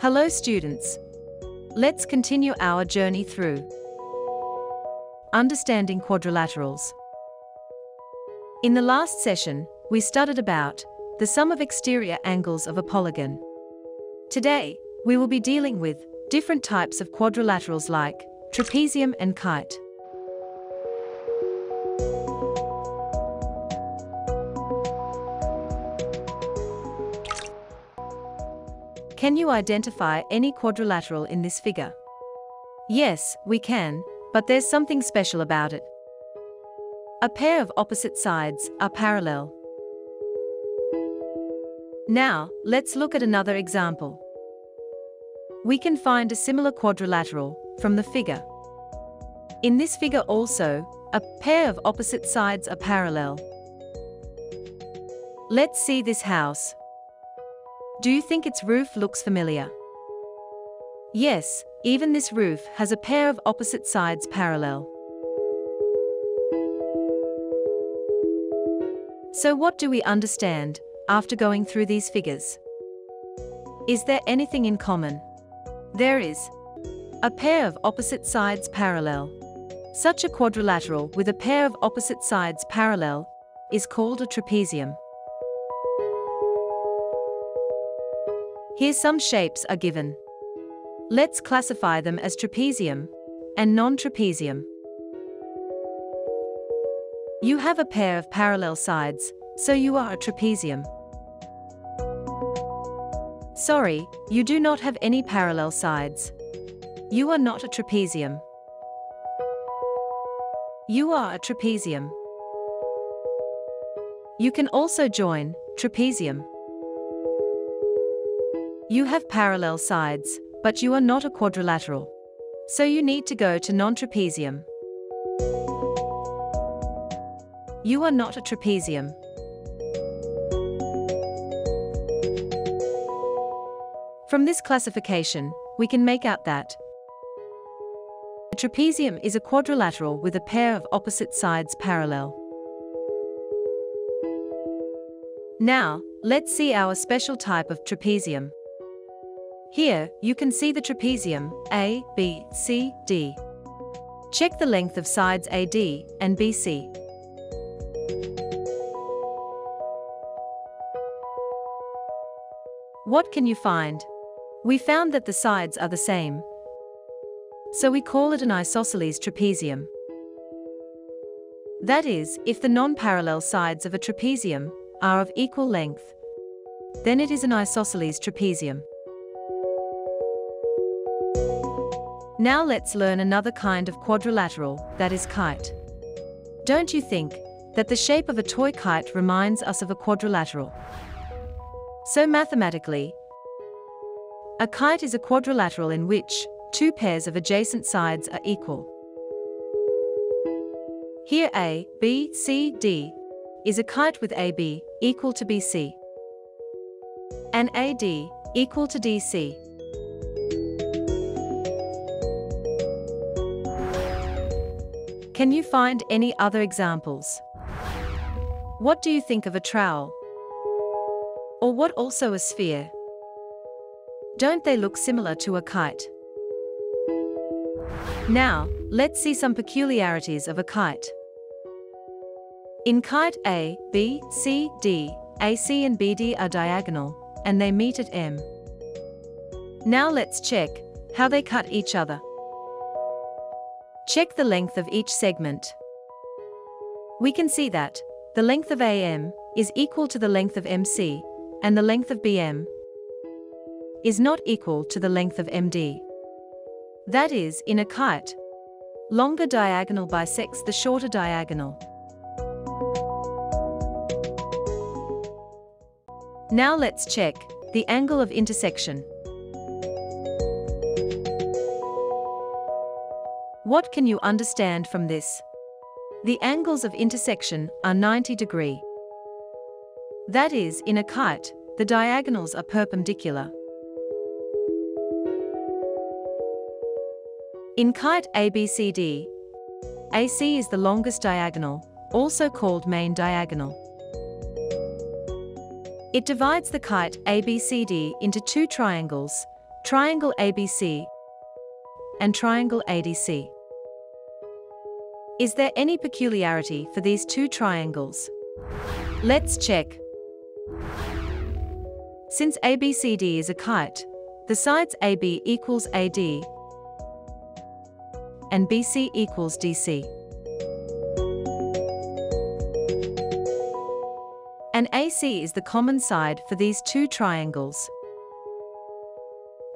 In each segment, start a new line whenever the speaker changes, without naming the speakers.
Hello students. Let's continue our journey through understanding quadrilaterals. In the last session, we studied about the sum of exterior angles of a polygon. Today, we will be dealing with different types of quadrilaterals like trapezium and kite. Can you identify any quadrilateral in this figure? Yes, we can, but there's something special about it. A pair of opposite sides are parallel. Now, let's look at another example. We can find a similar quadrilateral from the figure. In this figure also, a pair of opposite sides are parallel. Let's see this house. Do you think its roof looks familiar? Yes, even this roof has a pair of opposite sides parallel. So what do we understand after going through these figures? Is there anything in common? There is. A pair of opposite sides parallel. Such a quadrilateral with a pair of opposite sides parallel is called a trapezium. Here some shapes are given. Let's classify them as trapezium and non-trapezium. You have a pair of parallel sides, so you are a trapezium. Sorry, you do not have any parallel sides. You are not a trapezium. You are a trapezium. You can also join trapezium. You have parallel sides, but you are not a quadrilateral. So you need to go to non-trapezium. You are not a trapezium. From this classification, we can make out that a trapezium is a quadrilateral with a pair of opposite sides parallel. Now, let's see our special type of trapezium. Here, you can see the trapezium, A, B, C, D. Check the length of sides AD and BC. What can you find? We found that the sides are the same. So we call it an isosceles trapezium. That is, if the non-parallel sides of a trapezium are of equal length, then it is an isosceles trapezium. Now let's learn another kind of quadrilateral, that is kite. Don't you think that the shape of a toy kite reminds us of a quadrilateral? So mathematically, a kite is a quadrilateral in which two pairs of adjacent sides are equal. Here A, B, C, D is a kite with AB equal to BC and AD equal to DC. Can you find any other examples? What do you think of a trowel? Or what also a sphere? Don't they look similar to a kite? Now, let's see some peculiarities of a kite. In kite A, B, C, D, AC and BD are diagonal, and they meet at M. Now let's check how they cut each other. Check the length of each segment. We can see that the length of AM is equal to the length of MC, and the length of BM is not equal to the length of MD. That is, in a kite, longer diagonal bisects the shorter diagonal. Now let's check the angle of intersection. What can you understand from this? The angles of intersection are 90 degree. That is, in a kite, the diagonals are perpendicular. In kite ABCD, AC is the longest diagonal, also called main diagonal. It divides the kite ABCD into two triangles, triangle ABC, and triangle ADC. Is there any peculiarity for these two triangles? Let's check. Since ABCD is a kite, the sides AB equals AD and BC equals DC. And AC is the common side for these two triangles.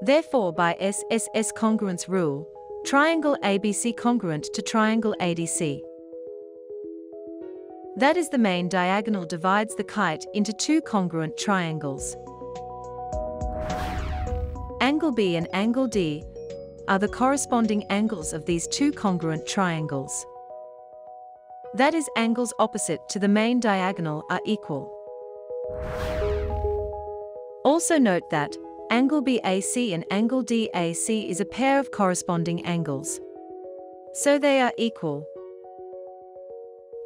Therefore by SSS congruence rule, triangle ABC congruent to triangle ADC. That is the main diagonal divides the kite into two congruent triangles. Angle B and angle D are the corresponding angles of these two congruent triangles. That is angles opposite to the main diagonal are equal. Also note that Angle BAC and angle DAC is a pair of corresponding angles. So they are equal.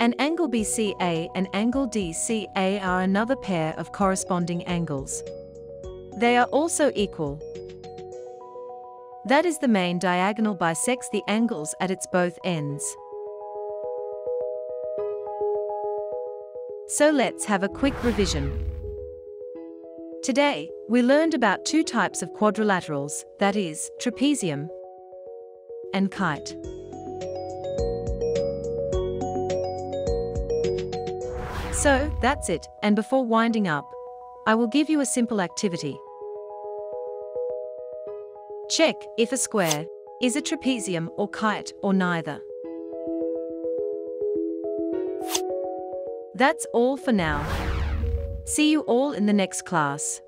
And angle BCA and angle DCA are another pair of corresponding angles. They are also equal. That is the main diagonal bisects the angles at its both ends. So let's have a quick revision. Today, we learned about two types of quadrilaterals, that is, trapezium and kite. So, that's it, and before winding up, I will give you a simple activity. Check if a square is a trapezium or kite or neither. That's all for now. See you all in the next class.